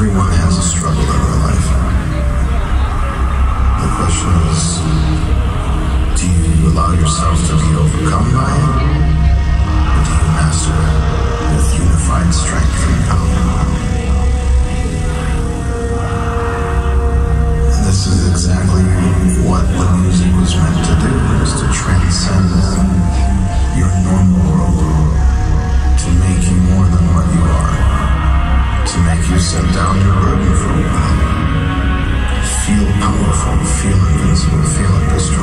Everyone has a struggle in their life. The question is, do you allow yourself to be overcome by it? Or do you master it with unified strength of your own? Feel invincible, feel indestructible. Believe in something